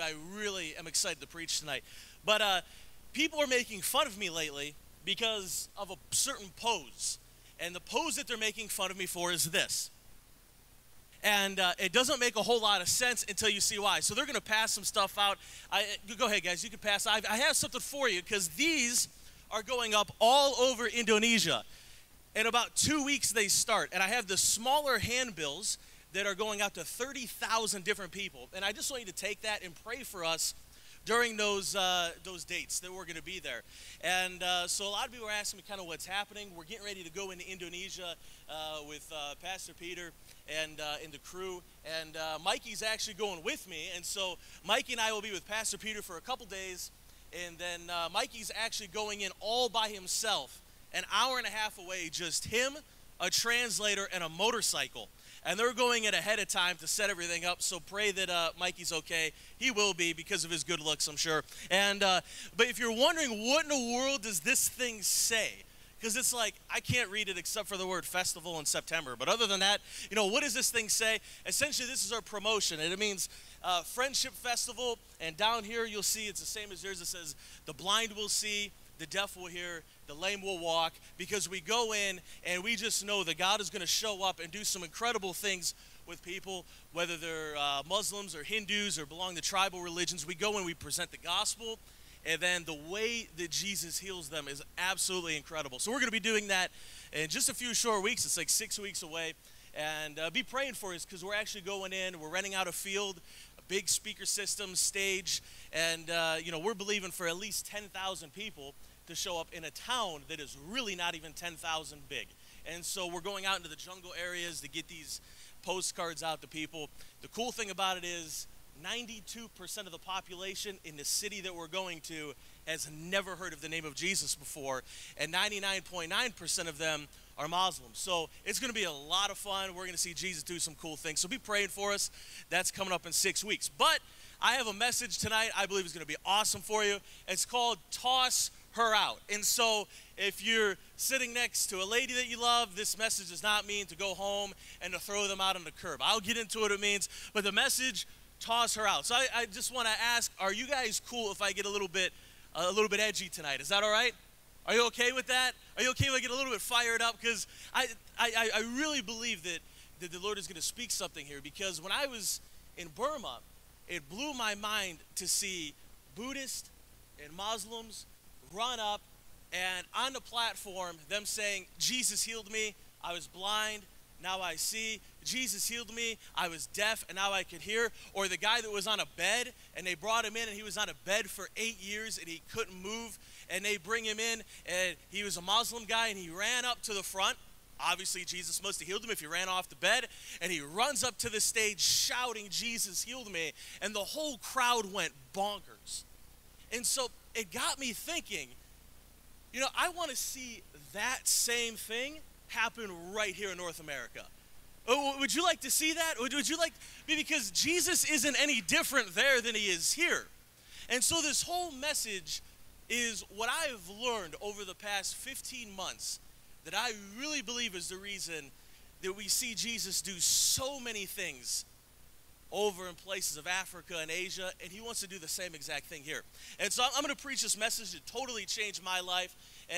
I really am excited to preach tonight. But uh, people are making fun of me lately because of a certain pose. And the pose that they're making fun of me for is this. And uh, it doesn't make a whole lot of sense until you see why. So they're going to pass some stuff out. I, go ahead, guys. You can pass. I, I have something for you because these are going up all over Indonesia. In about two weeks, they start. And I have the smaller handbills that are going out to 30,000 different people. And I just want you to take that and pray for us during those uh, those dates that we're going to be there. And uh, so a lot of people are asking me kind of what's happening. We're getting ready to go into Indonesia uh, with uh, Pastor Peter and uh, and the crew. And uh, Mikey's actually going with me. And so Mikey and I will be with Pastor Peter for a couple days. And then Mikey's actually going in all by himself, an hour and a half away, just him, a translator, and a motorcycle and they're going in ahead of time to set everything up. So pray that uh, Mikey's okay. He will be because of his good looks, I'm sure. And uh, but if you're wondering what in the world does this thing say? Because it's like I can't read it except for the word festival in September. But other than that, you know, what does this thing say? Essentially, this is our promotion, and it means uh, friendship festival. And down here, you'll see it's the same as yours. It says the blind will see, the deaf will hear, the lame will walk, because we go in and we just know that God is going to show up and do some incredible things with people, whether they're uh, Muslims or Hindus or belong to tribal religions. We go and we present the gospel, and then the way that Jesus heals them is absolutely incredible. So we're going to be doing that in just a few short weeks. It's like six weeks away. And uh, be praying for us because we're actually going in, we're renting out a field big speaker system, stage, and uh, you know we're believing for at least 10,000 people to show up in a town that is really not even 10,000 big. And so we're going out into the jungle areas to get these postcards out to people. The cool thing about it is 92% of the population in the city that we're going to has never heard of the name of Jesus before, and 99.9% of them are Muslims. So it's going to be a lot of fun. We're going to see Jesus do some cool things. So be praying for us. That's coming up in six weeks. But I have a message tonight I believe is going to be awesome for you. It's called Toss her out. And so if you're sitting next to a lady that you love, this message does not mean to go home and to throw them out on the curb. I'll get into what it means, but the message, toss her out. So I, I just want to ask, are you guys cool if I get a little bit, a little bit edgy tonight? Is that all right? Are you okay with that? Are you okay if I get a little bit fired up? Because I, I, I really believe that, that the Lord is going to speak something here. Because when I was in Burma, it blew my mind to see Buddhists and Muslims run up and on the platform, them saying, Jesus healed me, I was blind, now I see. Jesus healed me, I was deaf, and now I can hear. Or the guy that was on a bed, and they brought him in, and he was on a bed for eight years, and he couldn't move, and they bring him in, and he was a Muslim guy, and he ran up to the front. Obviously, Jesus must have healed him if he ran off the bed. And he runs up to the stage shouting, Jesus healed me. And the whole crowd went bonkers. And so it got me thinking, you know, I want to see that same thing happen right here in North America. Oh, would you like to see that? Would you like, because Jesus isn't any different there than he is here. And so this whole message is what I've learned over the past 15 months that I really believe is the reason that we see Jesus do so many things over in places of Africa and Asia, and he wants to do the same exact thing here. And so I'm going to preach this message that totally changed my life,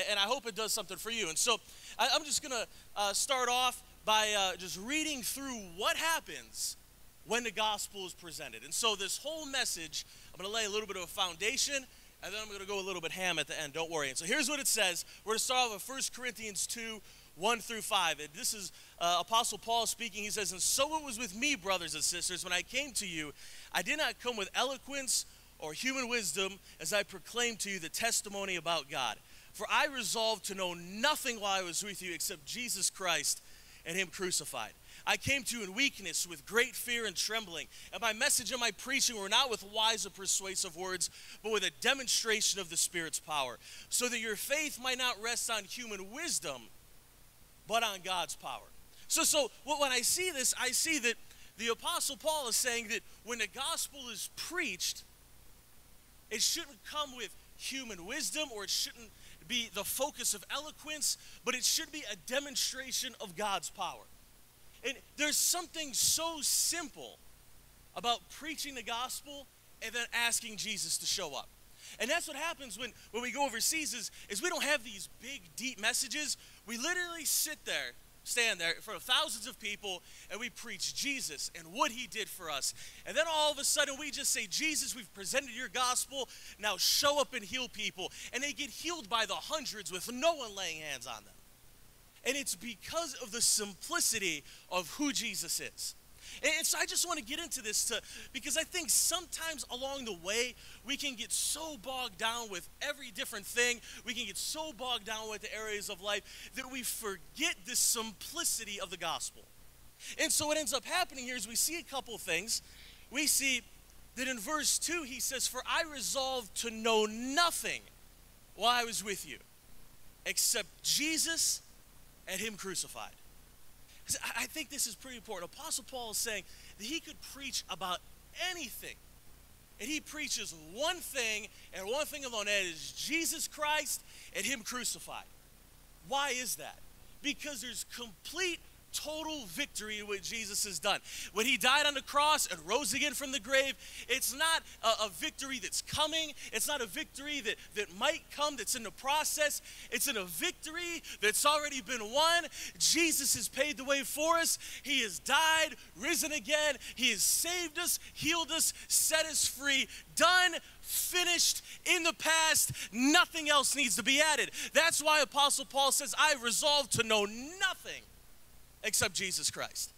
and I hope it does something for you. And so I'm just going to uh, start off by uh, just reading through what happens when the gospel is presented. And so this whole message, I'm going to lay a little bit of a foundation, and then I'm going to go a little bit ham at the end. Don't worry. And so here's what it says. We're going to start off with 1 Corinthians 2, 1 through 5. And this is uh, Apostle Paul speaking. He says, And so it was with me, brothers and sisters, when I came to you. I did not come with eloquence or human wisdom as I proclaimed to you the testimony about God. For I resolved to know nothing while I was with you except Jesus Christ and Him crucified. I came to you in weakness with great fear and trembling. And my message and my preaching were not with wise or persuasive words, but with a demonstration of the Spirit's power, so that your faith might not rest on human wisdom but on God's power. So, so when I see this, I see that the Apostle Paul is saying that when the gospel is preached, it shouldn't come with human wisdom or it shouldn't be the focus of eloquence, but it should be a demonstration of God's power. And there's something so simple about preaching the gospel and then asking Jesus to show up. And that's what happens when, when we go overseas is, is we don't have these big, deep messages. We literally sit there, stand there in front of thousands of people, and we preach Jesus and what he did for us. And then all of a sudden we just say, Jesus, we've presented your gospel. Now show up and heal people. And they get healed by the hundreds with no one laying hands on them. And it's because of the simplicity of who Jesus is. And so I just want to get into this to, because I think sometimes along the way we can get so bogged down with every different thing, we can get so bogged down with the areas of life that we forget the simplicity of the gospel. And so what ends up happening here is we see a couple things. We see that in verse 2 he says, For I resolved to know nothing while I was with you except Jesus and him crucified. I think this is pretty important. Apostle Paul is saying that he could preach about anything. And he preaches one thing and one thing alone, and that is Jesus Christ and him crucified. Why is that? Because there's complete total victory in what Jesus has done. When he died on the cross and rose again from the grave, it's not a, a, victory that's coming. It's not a victory that, that might come that's in the process. It's in a victory that's already been won. Jesus has paid the way for us. He has died, risen again. He has saved us, healed us, set us free. Done, finished in the past. Nothing else needs to be added. That's why Apostle Paul says, I resolved to know nothing except Jesus Christ.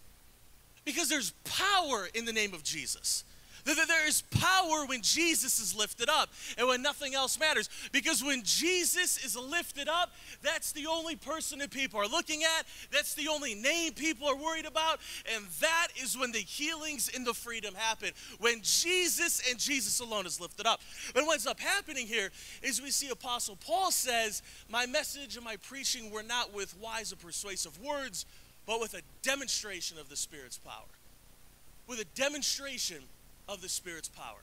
Because there's power in the name of Jesus. There is power when Jesus is lifted up and when nothing else matters. Because when Jesus is lifted up, that's the only person that people are looking at. That's the only name people are worried about. And that is when the healings and the freedom happen. When Jesus and Jesus alone is lifted up. But what ends up happening here is we see Apostle Paul says, My message and my preaching were not with wise or persuasive words but with a demonstration of the Spirit's power. With a demonstration of the Spirit's power.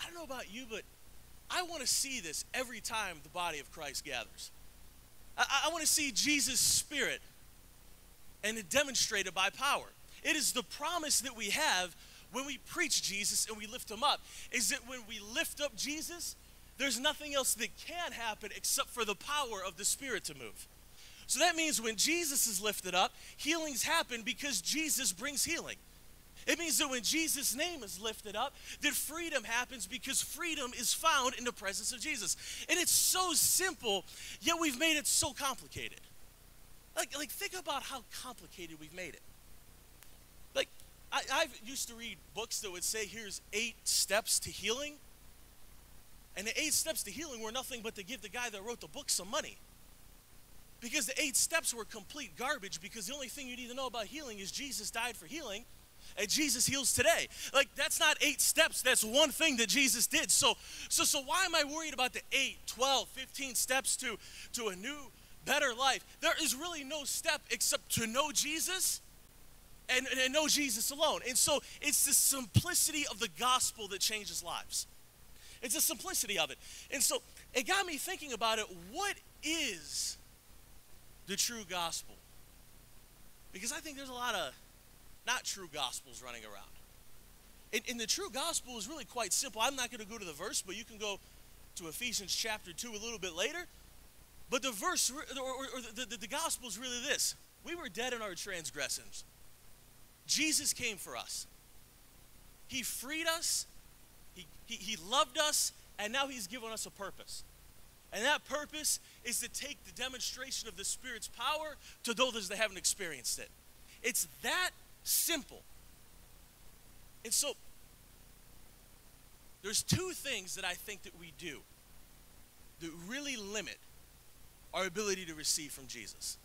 I don't know about you, but I want to see this every time the body of Christ gathers. I, I want to see Jesus' Spirit and it demonstrated by power. It is the promise that we have when we preach Jesus and we lift him up, is that when we lift up Jesus, there's nothing else that can happen except for the power of the Spirit to move. So that means when Jesus is lifted up, healings happen because Jesus brings healing. It means that when Jesus' name is lifted up, that freedom happens because freedom is found in the presence of Jesus. And it's so simple, yet we've made it so complicated. Like, like think about how complicated we've made it. Like, I, I used to read books that would say, here's eight steps to healing. And the eight steps to healing were nothing but to give the guy that wrote the book some money. Because the eight steps were complete garbage because the only thing you need to know about healing is Jesus died for healing and Jesus heals today. Like that's not eight steps, that's one thing that Jesus did. So so so why am I worried about the 8, 12, 15 steps to to a new better life? There is really no step except to know Jesus and, and know Jesus alone. And so it's the simplicity of the gospel that changes lives. It's the simplicity of it. And so it got me thinking about it. What is the true gospel. Because I think there's a lot of not true gospels running around. And, and the true gospel is really quite simple. I'm not going to go to the verse, but you can go to Ephesians chapter 2 a little bit later. But the verse, or, or, or the, the, the gospel is really this we were dead in our transgressions. Jesus came for us. He freed us, he, he, he loved us, and now He's given us a purpose. And that purpose is to take the demonstration of the Spirit's power to those that haven't experienced it. It's that simple. And so, there's two things that I think that we do that really limit our ability to receive from Jesus.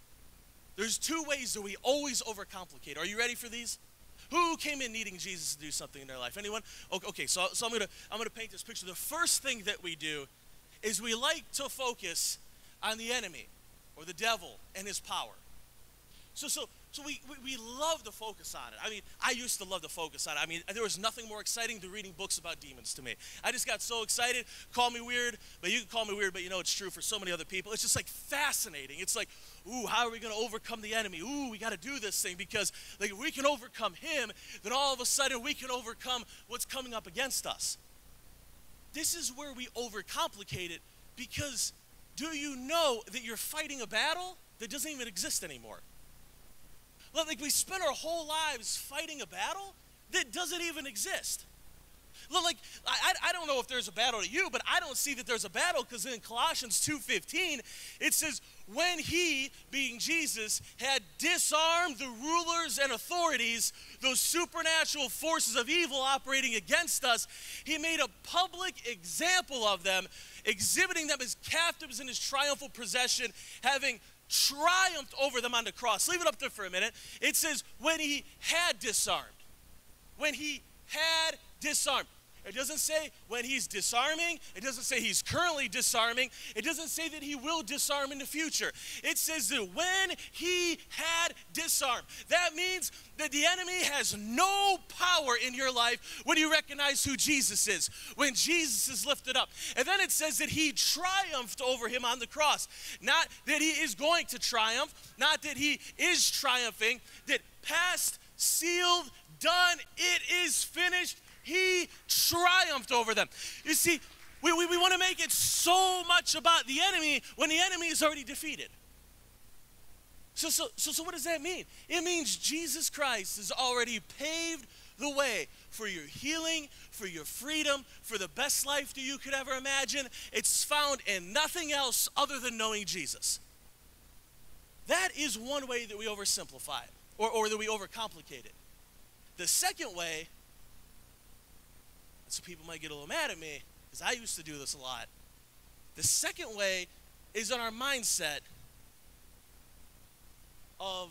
There's two ways that we always overcomplicate. Are you ready for these? Who came in needing Jesus to do something in their life? Anyone? Okay, so, so I'm gonna I'm gonna paint this picture. The first thing that we do is we like to focus on the enemy or the devil and his power. So, so, so we, we, we, love to focus on it. I mean, I used to love to focus on it. I mean, there was nothing more exciting than reading books about demons to me. I just got so excited. Call me weird, but you can call me weird, but you know it's true for so many other people. It's just like fascinating. It's like, ooh, how are we going to overcome the enemy? Ooh, we got to do this thing because like if we can overcome him, then all of a sudden we can overcome what's coming up against us. This is where we overcomplicate it because do you know that you're fighting a battle that doesn't even exist anymore? Like we spend our whole lives fighting a battle that doesn't even exist. Look, like, I, I don't know if there's a battle to you, but I don't see that there's a battle because in Colossians 2.15, it says, when he, being Jesus, had disarmed the rulers and authorities, those supernatural forces of evil operating against us, he made a public example of them, exhibiting them as captives in his triumphal possession, having triumphed over them on the cross. Leave it up there for a minute. It says, when he had disarmed. When he had disarmed. It doesn't say when he's disarming. It doesn't say he's currently disarming. It doesn't say that he will disarm in the future. It says that when he had disarmed. That means that the enemy has no power in your life when you recognize who Jesus is, when Jesus is lifted up. And then it says that he triumphed over him on the cross. Not that he is going to triumph, not that he is triumphing, that past, sealed, done, it is finished he triumphed over them. You see, we, we, we want to make it so much about the enemy when the enemy is already defeated. So, so, so, so what does that mean? It means Jesus Christ has already paved the way for your healing, for your freedom, for the best life that you could ever imagine. It's found in nothing else other than knowing Jesus. That is one way that we oversimplify it or, or that we overcomplicate it. The second way so people might get a little mad at me because I used to do this a lot. The second way is on our mindset of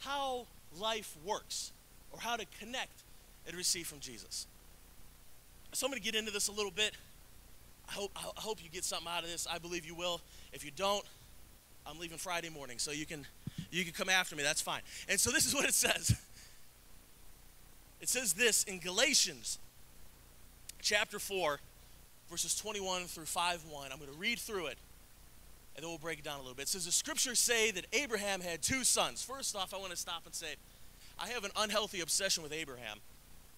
how life works or how to connect and receive from Jesus. So I'm going to get into this a little bit. I hope, I hope you get something out of this. I believe you will. If you don't, I'm leaving Friday morning, so you can you can come after me. That's fine. And so this is what it says. It says this in Galatians chapter 4, verses 21 through 5 1. I'm going to read through it, and then we'll break it down a little bit. It says, The scriptures say that Abraham had two sons. First off, I want to stop and say, I have an unhealthy obsession with Abraham.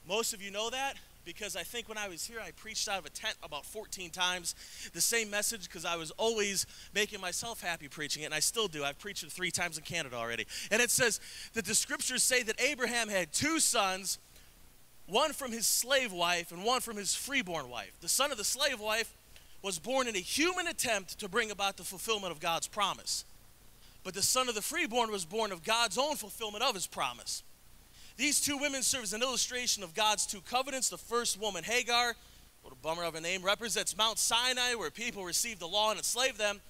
Most of you know that because I think when I was here, I preached out of a tent about 14 times the same message because I was always making myself happy preaching it, and I still do. I've preached it three times in Canada already. And it says that the scriptures say that Abraham had two sons one from his slave wife and one from his freeborn wife. The son of the slave wife was born in a human attempt to bring about the fulfillment of God's promise. But the son of the freeborn was born of God's own fulfillment of his promise. These two women serve as an illustration of God's two covenants. The first woman, Hagar, what a bummer of a name, represents Mount Sinai, where people received the law and enslaved them.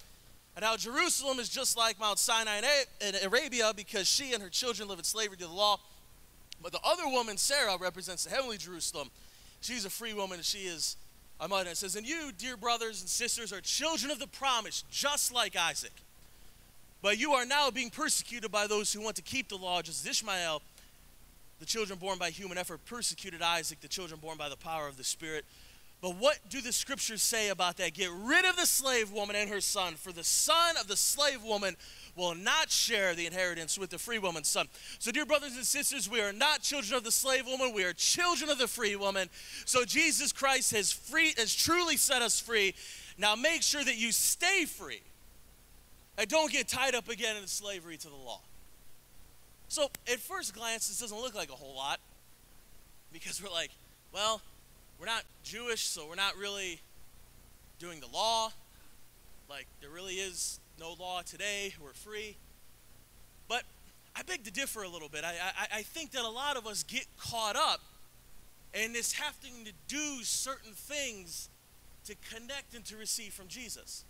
And how Jerusalem is just like Mount Sinai in Arabia because she and her children live in slavery to the law but the other woman, Sarah, represents the heavenly Jerusalem. She's a free woman, and she is a mother. It says, And you, dear brothers and sisters, are children of the promise, just like Isaac. But you are now being persecuted by those who want to keep the law, just as Ishmael, the children born by human effort, persecuted Isaac, the children born by the power of the Spirit. But what do the scriptures say about that? Get rid of the slave woman and her son, for the son of the slave woman will not share the inheritance with the free woman's son. So, dear brothers and sisters, we are not children of the slave woman, we are children of the free woman. So, Jesus Christ has, free, has truly set us free. Now, make sure that you stay free and don't get tied up again in slavery to the law. So, at first glance, this doesn't look like a whole lot because we're like, well, we're not Jewish, so we're not really doing the law. Like, there really is no law today, we're free. But I beg to differ a little bit. I, I, I think that a lot of us get caught up in this having to do certain things to connect and to receive from Jesus.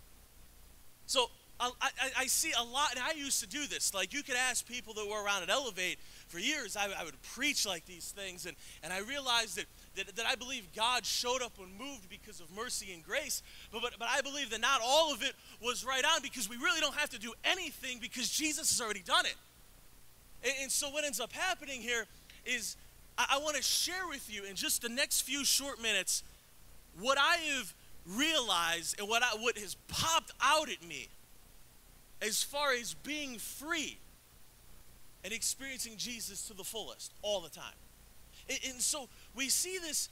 So I, I, I, see a lot, and I used to do this. Like you could ask people that were around at Elevate for years, I, I would preach like these things, and, and I realized that that, that I believe God showed up and moved because of mercy and grace, but, but, but I believe that not all of it was right on because we really don't have to do anything because Jesus has already done it. And, and so what ends up happening here is I, I want to share with you in just the next few short minutes what I have realized and what, I, what has popped out at me as far as being free and experiencing Jesus to the fullest all the time. And, so we see this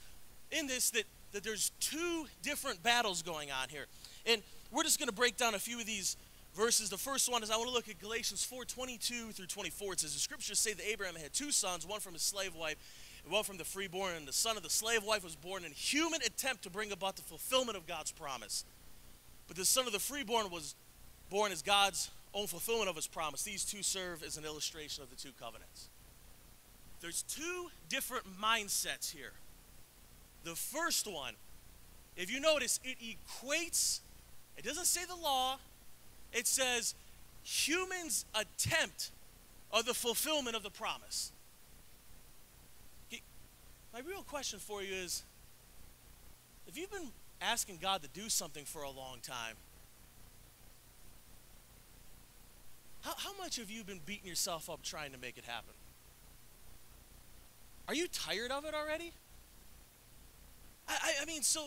in this that that there's two different battles going on here. And we're just going to break down a few of these verses. The first one is I want to look at Galatians 4 22 through 24. It says, The scriptures say that Abraham had two sons, one from his slave wife and one from the freeborn. And the son of the slave wife was born in human attempt to bring about the fulfillment of God's promise. But the son of the freeborn was born as God's own fulfillment of his promise. These two serve as an illustration of the two covenants. There's two different mindsets here. The first one, if you notice, it equates, it doesn't say the law, it says humans' attempt of the fulfillment of the promise. My real question for you is if you've been asking God to do something for a long time, how, how much have you been beating yourself up trying to make it happen? Are you tired of it already? I, I, I mean, so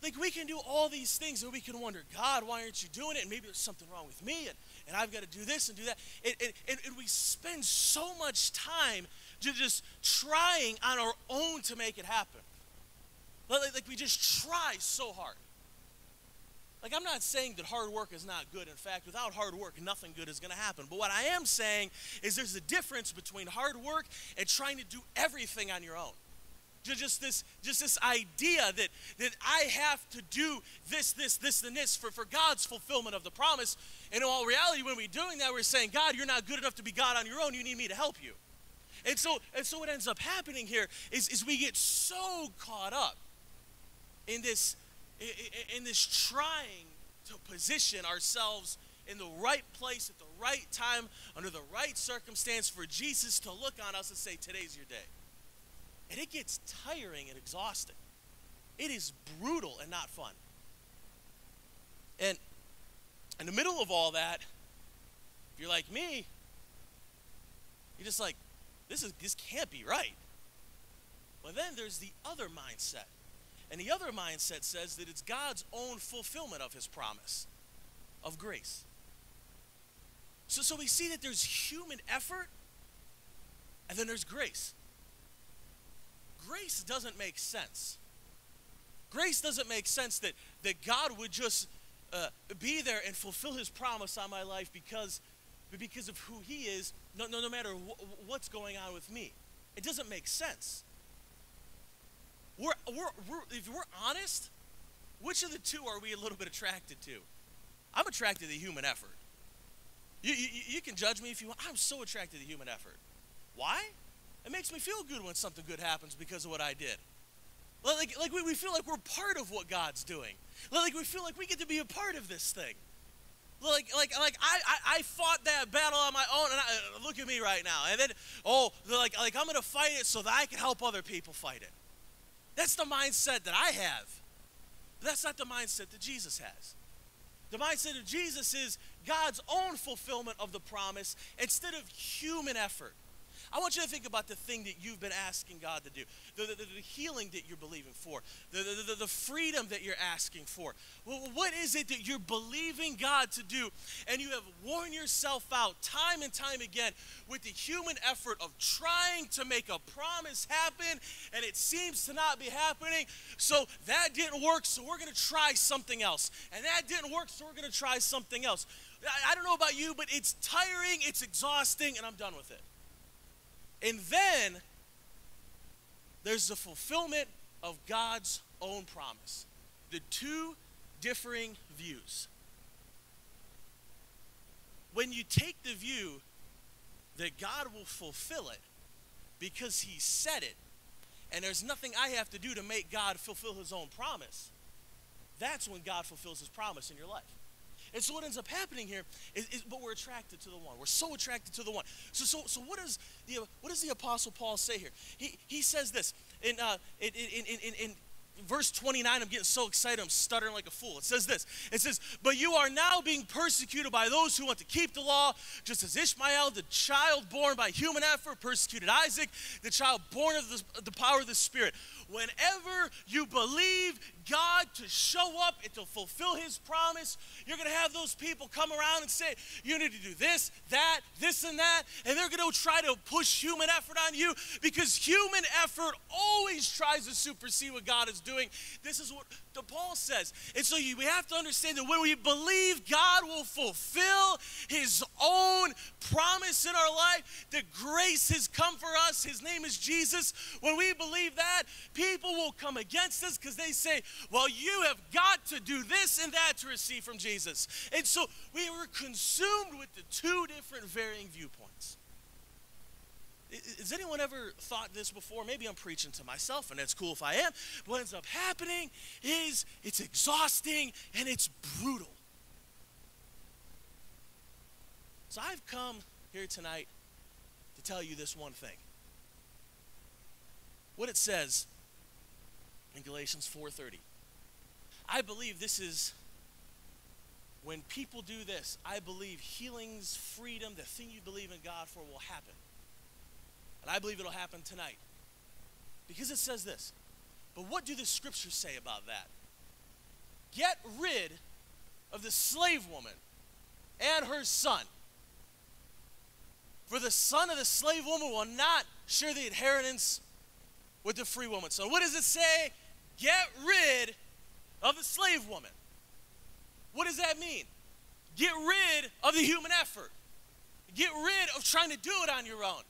like we can do all these things and we can wonder, God, why aren't you doing it? And maybe there's something wrong with me and, and I've got to do this and do that. And, and, and we spend so much time just trying on our own to make it happen. Like, like we just try so hard. Like, I'm not saying that hard work is not good. In fact, without hard work, nothing good is going to happen. But what I am saying is there's a difference between hard work and trying to do everything on your own just this just this idea that that I have to do this this this and this for for God's fulfillment of the promise and in all reality when we're doing that we're saying God you're not good enough to be God on your own you need me to help you and so and so what ends up happening here is is we get so caught up in this in this trying to position ourselves in the right place at the right time under the right circumstance for Jesus to look on us and say today's your day and it gets tiring and exhausting. It is brutal and not fun. And in the middle of all that, if you're like me, you're just like, this is this can't be right. But then there's the other mindset. And the other mindset says that it's God's own fulfillment of his promise of grace. So, so we see that there's human effort and then there's grace grace doesn't make sense. Grace doesn't make sense that, that God would just uh, be there and fulfill his promise on my life because, because of who he is, no, no, no matter wh- what's going on with me. It doesn't make sense. We're, we're, we're, if we're honest, which of the two are we a little bit attracted to? I'm attracted to human effort. You, you, you can judge me if you want. I'm so attracted to human effort. Why? It makes me feel good when something good happens because of what I did. Like, like we, we feel like we're part of what God's doing. Like we feel like we get to be a part of this thing. Like, like, like I, I, I fought that battle on my own, and I, look at me right now. And then, oh, like, like I'm going to fight it so that I can help other people fight it. That's the mindset that I have. But that's not the mindset that Jesus has. The mindset of Jesus is God's own fulfillment of the promise instead of human effort. I want you to think about the thing that you've been asking God to do, the, the, the healing that you're believing for, the, the, the, freedom that you're asking for. Well, what is it that you're believing God to do? And you have worn yourself out time and time again with the human effort of trying to make a promise happen, and it seems to not be happening. So that didn't work, so we're going to try something else. And that didn't work, so we're going to try something else. I, I don't know about you, but it's tiring, it's exhausting, and I'm done with it. And then there's the fulfillment of God's own promise. The two differing views. When you take the view that God will fulfill it because He said it, and there's nothing I have to do to make God fulfill His own promise, that's when God fulfills His promise in your life. And so what ends up happening here is, is, but we're attracted to the one. We're so attracted to the one. So, so, so what, does the, what does the Apostle Paul say here? He, he says this in, uh, in, in, in, in verse 29, I'm getting so excited, I'm stuttering like a fool. It says this It says, But you are now being persecuted by those who want to keep the law, just as Ishmael, the child born by human effort, persecuted Isaac, the child born of the, the power of the Spirit. Whenever you believe God to show up and to fulfill his promise, you're going to have those people come around and say, You need to do this, that, this, and that. And they're going to try to push human effort on you because human effort always tries to supersede what God is doing. This is what the Paul says. And so you, we have to understand that when we believe God will fulfill his own promise in our life, that grace has come for us, his name is Jesus. When we believe that, people will come against us because they say, well, you have got to do this and that to receive from Jesus. And so we were consumed with the two different varying viewpoints. Has anyone ever thought this before? Maybe I'm preaching to myself, and that's cool if I am. But what ends up happening is it's exhausting and it's brutal. So I've come here tonight to tell you this one thing. What it says in Galatians 4:30. I believe this is when people do this, I believe healings, freedom, the thing you believe in God for will happen. And I believe it'll happen tonight. Because it says this. But what do the scriptures say about that? Get rid of the slave woman and her son. For the son of the slave woman will not share the inheritance with the free woman. So, what does it say? Get rid of the slave woman. What does that mean? Get rid of the human effort. Get rid of trying to do it on your own.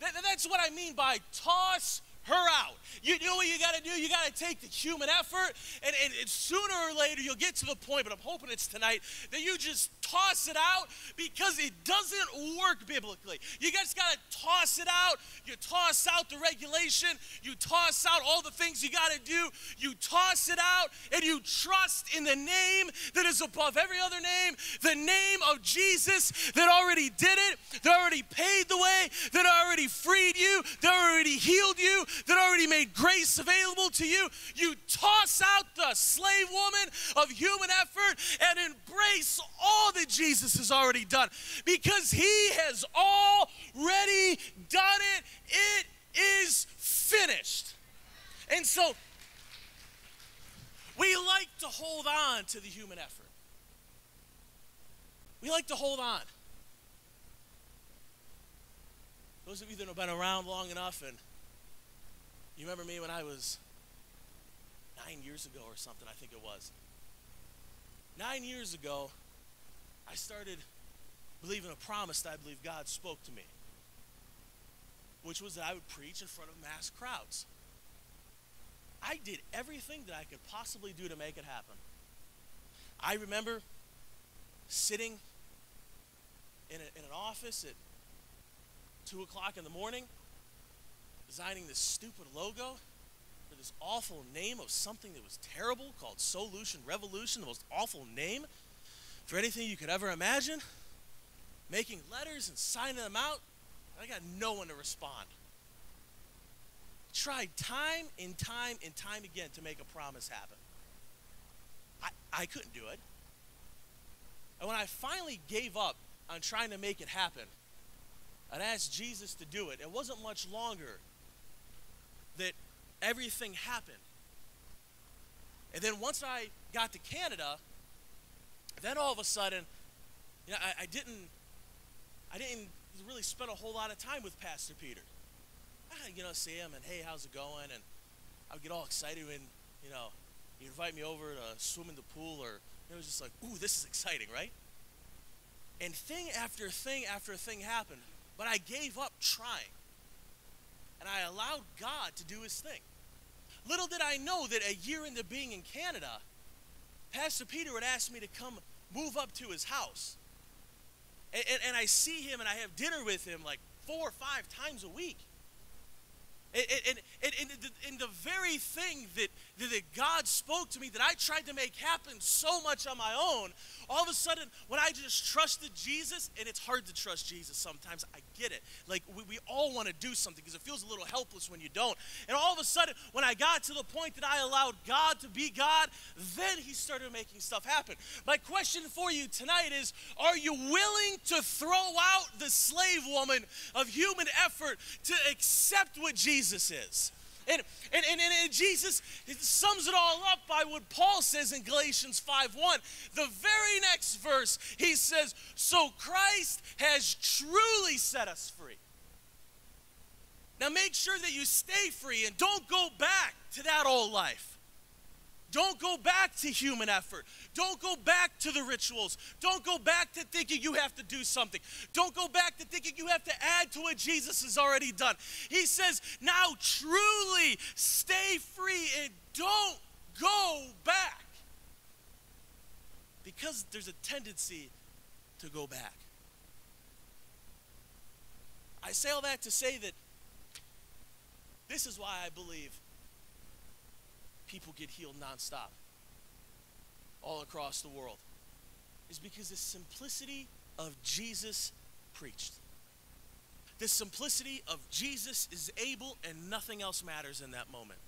That, that's what I mean by toss her out. You, know what you got to do? You got to take the human effort, and, and, and, sooner or later you'll get to the point, but I'm hoping it's tonight, that you just toss it out because it doesn't work biblically. You just got to toss it out. You toss out the regulation, you toss out all the things you got to do, you toss it out, and you trust in the name that is above every other name, the name of Jesus that already did it, that already paid the way, that already freed you, that already healed you, that already made grace available to you. You toss out the slave woman of human effort and embrace all that Jesus has already done because he has already done it. It is finished. And so we like to hold on to the human effort. We like to hold on. Those of you that have been around long enough and you remember me when I was nine years ago or something, I think it was. Nine years ago, I started believing a promise that I believe God spoke to me, which was that I would preach in front of mass crowds. I did everything that I could possibly do to make it happen. I remember sitting in, a, in an office at 2 o'clock in the morning designing this stupid logo for this awful name of something that was terrible called Solution Revolution, the most awful name for anything you could ever imagine. Making letters and signing them out. I got no one to respond. Tried time and time and time again to make a promise happen. I, I couldn't do it. And when I finally gave up on trying to make it happen and asked Jesus to do it, it wasn't much longer that everything happened. And then once I got to Canada, then all of a sudden, you know, I, I didn't, I didn't really spend a whole lot of time with Pastor Peter. I, you know, see him and hey, how's it going? And I would get all excited when, you know, he'd invite me over to swim in the pool, or it was just like, ooh, this is exciting, right? And thing after thing after thing happened, but I gave up trying and I allowed God to do his thing. Little did I know that a year into being in Canada, Pastor Peter would ask me to come move up to his house. And, and, and I see him and I have dinner with him like four or five times a week. And, and, and, and, the, very thing that, that God spoke to me that I tried to make happen so much on my own all of a sudden, when I just trusted Jesus, and it's hard to trust Jesus sometimes, I get it. Like, we, we all want to do something because it feels a little helpless when you don't. And all of a sudden, when I got to the point that I allowed God to be God, then He started making stuff happen. My question for you tonight is Are you willing to throw out the slave woman of human effort to accept what Jesus is? And, and, and, and Jesus sums it all up by what Paul says in Galatians 5 1. The very next verse, he says, So Christ has truly set us free. Now make sure that you stay free and don't go back to that old life. Don't go back to human effort. Don't go back to the rituals. Don't go back to thinking you have to do something. Don't go back to thinking you have to add to what Jesus has already done. He says, now truly stay free and don't go back. Because there's a tendency to go back. I say all that to say that this is why I believe people get healed nonstop all across the world is because the simplicity of Jesus preached. The simplicity of Jesus is able and nothing else matters in that moment.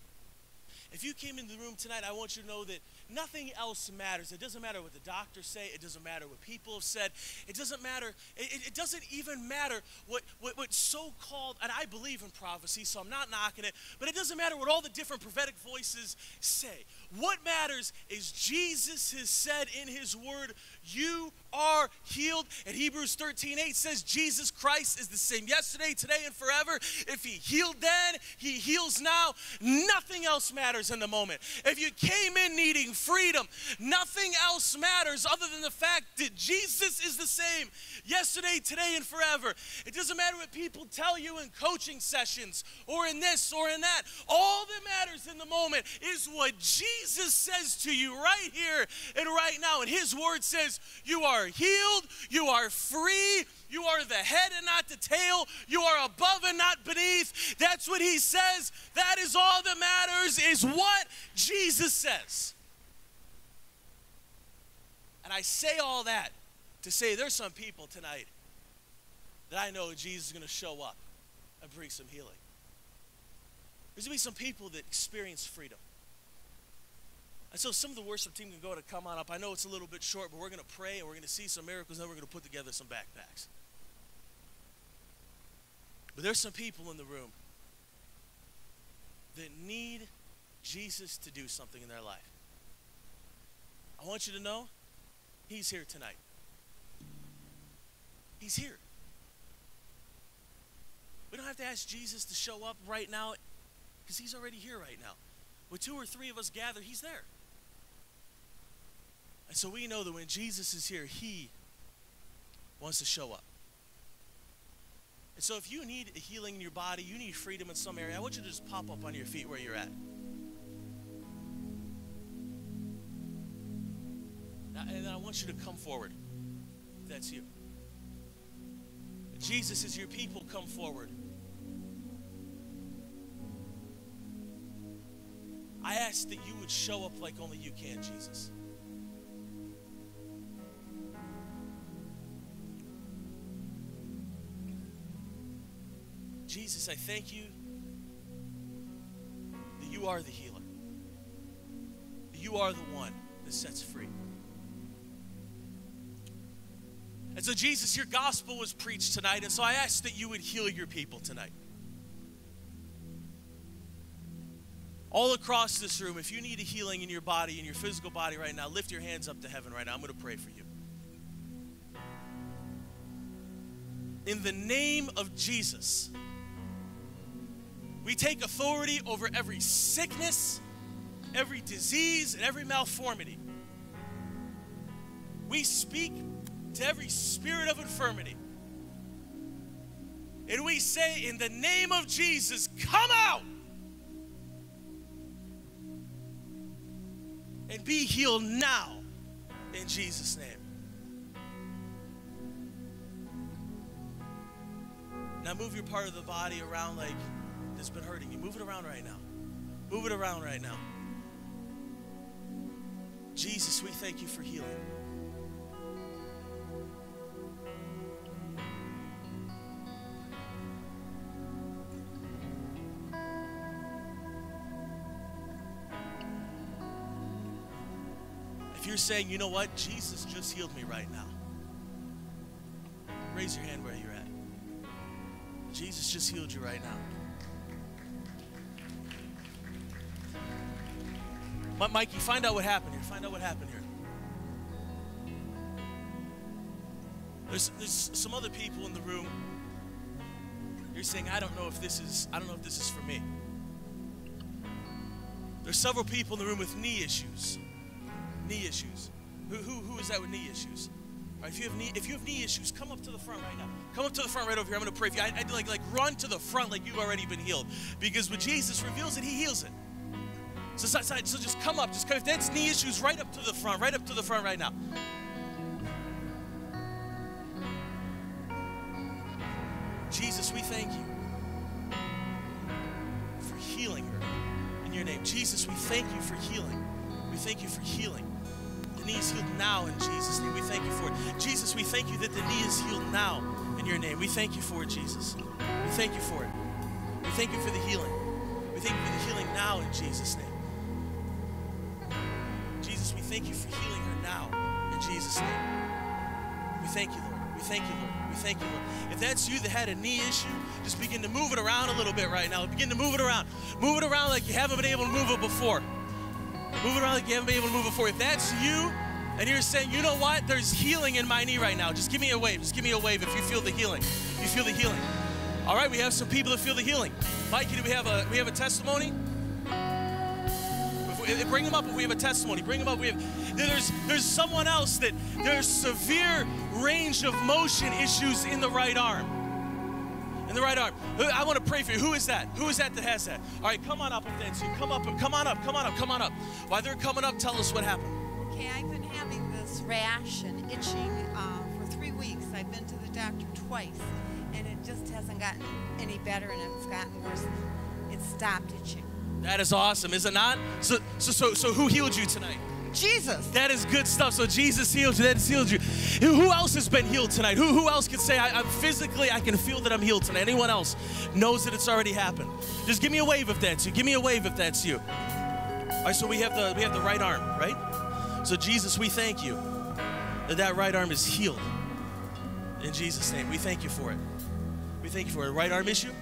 If you came in the room tonight, I want you to know that nothing else matters. It doesn't matter what the doctors say. It doesn't matter what people have said. It doesn't matter. It, it doesn't even matter what, what, what so called, and I believe in prophecy, so I'm not knocking it, but it doesn't matter what all the different prophetic voices say. What matters is Jesus has said in his word, You are healed. And Hebrews 13 8 says, Jesus Christ is the same yesterday, today, and forever. If he healed then, he heals now. Nothing else matters in the moment. If you came in needing freedom, nothing else matters other than the fact that Jesus is the same yesterday, today, and forever. It doesn't matter what people tell you in coaching sessions or in this or in that. All that matters in the moment is what Jesus says to you right here and right now. And his word says, You are healed, you are free, you are the head and not the tail. You are above and not beneath. That's what he says. That is all that matters, is what Jesus says. And I say all that to say there's some people tonight that I know Jesus is going to show up and bring some healing. There's going to be some people that experience freedom. And so some of the worship team can go to come on up. I know it's a little bit short, but we're going to pray and we're going to see some miracles, and then we're going to put together some backpacks. But there's some people in the room that need Jesus to do something in their life. I want you to know He's here tonight. He's here. We don't have to ask Jesus to show up right now because he's already here right now. With two or three of us gather, he's there. And so we know that when Jesus is here, he wants to show up. And so if you need a healing in your body, you need freedom in some area, I want you to just pop up on your feet where you're at. And I want you to come forward. That's you. Jesus is your people, come forward. I ask that you would show up like only you can, Jesus. Jesus, I thank you that you are the healer. You are the one that sets free. And so, Jesus, your gospel was preached tonight, and so I ask that you would heal your people tonight. All across this room, if you need a healing in your body, in your physical body right now, lift your hands up to heaven right now. I'm going to pray for you. In the name of Jesus, we take authority over every sickness, every disease, and every malformity. We speak to every spirit of infirmity. And we say, in the name of Jesus, come out and be healed now in Jesus' name. Now move your part of the body around like that's been hurting you. Move it around right now. Move it around right now. Jesus, we thank you for healing. You're saying, you know what, Jesus just healed me right now, raise your hand where you're at. Jesus just healed you right now. Mi- Mikey, find out what happened here. Find out what happened here. There's, there's some other people in the room. You're saying, I don't know if this is, I don't know if this is for me. There's several people in the room with knee issues. Knee issues. Who, who, who is that with knee issues? Right, if you have knee, if you have knee issues, come up to the front right now. Come up to the front right over here. I'm going to pray for you. I, I like like run to the front like you've already been healed, because when Jesus reveals it, He heals it. So, so, so just come up. Just come, if that's knee issues, right up to the front. Right up to the front right now. Jesus, we thank you for healing her in your name. Jesus, we thank you for healing. We thank you for healing. Knee is healed now in Jesus' name. We thank you for it. Jesus, we thank you that the knee is healed now in your name. We thank you for it, Jesus. We thank you for it. We thank you for the healing. We thank you for the healing now in Jesus' name. Jesus, we thank you for healing her now in Jesus' name. We thank you, Lord. We thank you, Lord. We thank you, Lord. If that's you that had a knee issue, just begin to move it around a little bit right now. Begin to move it around. Move it around like you haven't been able to move it before. Move it around like you haven't been able to move it before. If that's you, and you're saying, you know what? There's healing in my knee right now. Just give me a wave. Just give me a wave if you feel the healing. You feel the healing. All right, we have some people that feel the healing. Mikey, do we have a we have a testimony? We- eh, bring them up if we have a testimony. Bring them up. We have there's there's someone else that there's severe range of motion issues in the right arm. The right arm. I want to pray for you. Who is that? Who is that that has that? All right, come on up if that's you. Come up. Come on up. Come on up. Come on up. While they're coming up, tell us what happened. Okay, I've been having this rash and itching uh, for three weeks. I've been to the doctor twice, and it just hasn't gotten any better, and it's gotten worse. It stopped itching. That is awesome, is it not? So, so, so, so who healed you tonight? Jesus! That is good stuff. So Jesus healed you. That healed you. Who else has been healed tonight? Who, who else can say, I, I'm physically, I can feel that I'm healed tonight? Anyone else knows that it's already happened? Just give me a wave if that's you. Give me a wave if that's you. All right, so we have the we have the right arm, right? So Jesus, we thank you that that right arm is healed. In Jesus' name, we thank you for it. We thank you for it. Right arm issue?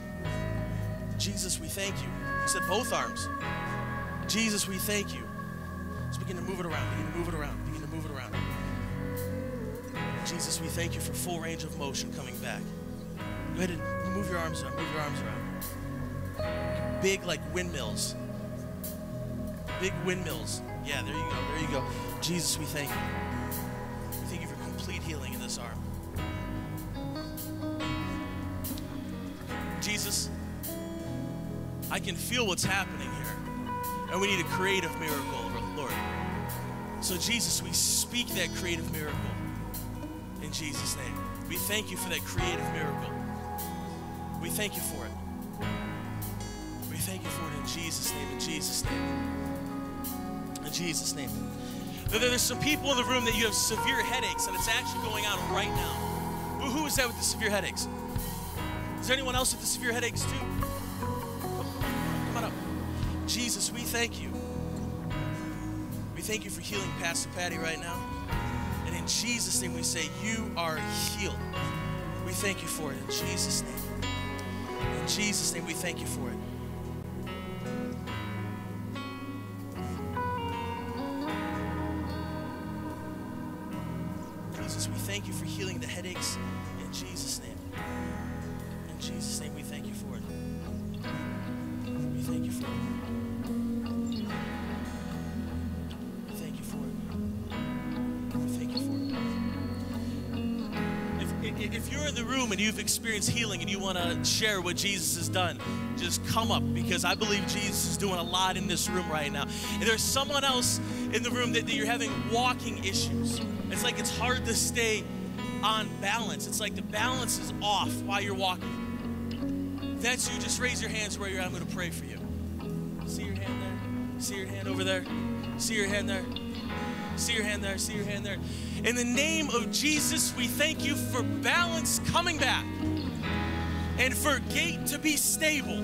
Jesus, we thank you. You said both arms. Jesus, we thank you. Begin to move it around. Begin to move it around. Begin to move it around. Jesus, we thank you for full range of motion coming back. Go ahead and move your arms around. Move your arms around. Big like windmills. Big windmills. Yeah, there you go. There you go. Jesus, we thank you. We thank you for complete healing in this arm. Jesus, I can feel what's happening here. And we need a creative miracle. So, Jesus, we speak that creative miracle in Jesus' name. We thank you for that creative miracle. We thank you for it. We thank you for it in Jesus' name, in Jesus' name. In Jesus' name. There- There's some people in the room that you have severe headaches, and it's actually going on right now. Who- who is that with the severe headaches? Is there anyone else with the severe headaches too? Come on up. Jesus, we thank you. Thank you for healing Pastor Patty right now. And in Jesus' name, we say, You are healed. We thank you for it in Jesus' name. In Jesus' name, we thank you for it. What Jesus has done, just come up because I believe Jesus is doing a lot in this room right now. And there's someone else in the room that, that you're having walking issues. It's like it's hard to stay on balance. It's like the balance is off while you're walking. If that's you, just raise your hands where you're at. I'm going to pray for you. See your hand there? See your hand over there? See your hand there? See your hand there? See your hand there? In the name of Jesus, we thank you for balance coming back and for gait to be stable.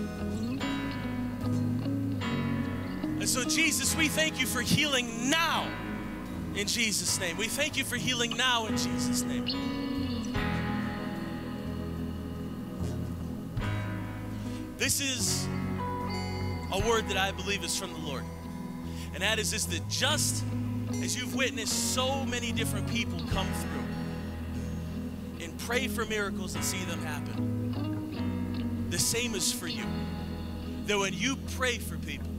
And so, Jesus, we thank you for healing now in Jesus' name. We thank you for healing now in Jesus' name. This is a word that I believe is from the Lord. And that is this that just as you've witnessed so many different people come through and pray for miracles and see them happen, same is for you. That when you pray for people,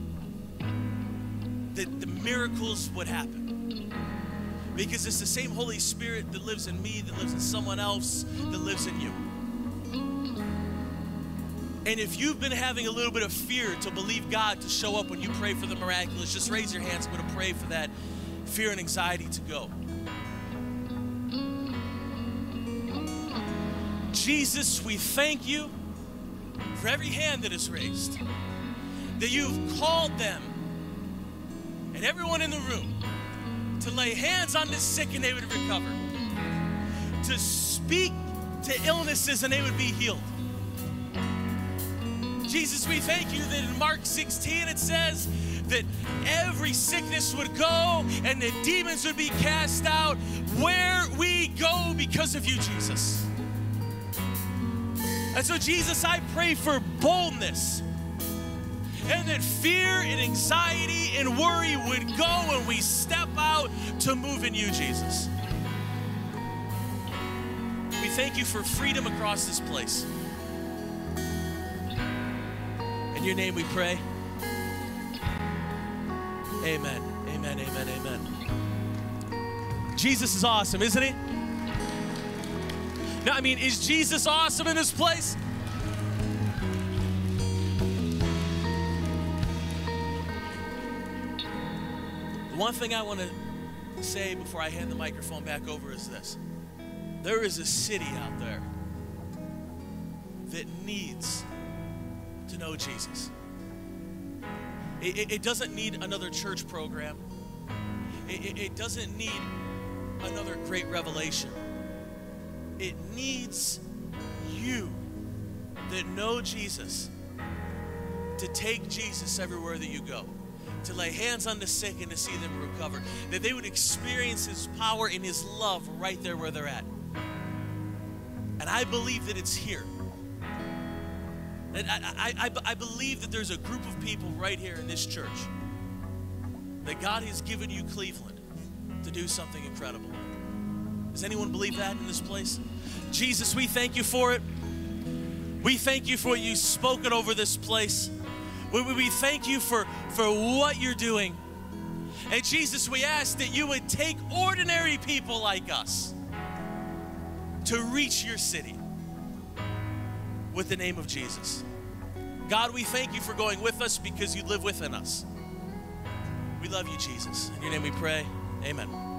that the miracles would happen. Because it's the same Holy Spirit that lives in me, that lives in someone else, that lives in you. And if you've been having a little bit of fear to believe God to show up when you pray for the miraculous, just raise your hands. I'm going to pray for that fear and anxiety to go. Jesus, we thank you for every hand that is raised, that you've called them and everyone in the room to lay hands on the sick and they would recover, to speak to illnesses and they would be healed. Jesus, we thank you that in Mark 16 it says that every sickness would go and the demons would be cast out where we go because of you, Jesus. And so, Jesus, I pray for boldness and that fear and anxiety and worry would go when we step out to move in you, Jesus. We thank you for freedom across this place. In your name we pray. Amen. Amen. Amen. Amen. Jesus is awesome, isn't he? No, I mean, is Jesus awesome in this place? The one thing I want to say before I hand the microphone back over is this there is a city out there that needs to know Jesus. It, it, it doesn't need another church program, it, it, it doesn't need another great revelation. It needs you that know Jesus to take Jesus everywhere that you go, to lay hands on the sick and to see them recover, that they would experience His power and His love right there where they're at. And I believe that it's here. And I, I, I, I believe that there's a group of people right here in this church that God has given you Cleveland to do something incredible. Does anyone believe that in this place? Jesus, we thank you for it. We thank you for what you've spoken over this place. We, we thank you for, for what you're doing. And Jesus, we ask that you would take ordinary people like us to reach your city with the name of Jesus. God, we thank you for going with us because you live within us. We love you, Jesus. In your name we pray. Amen.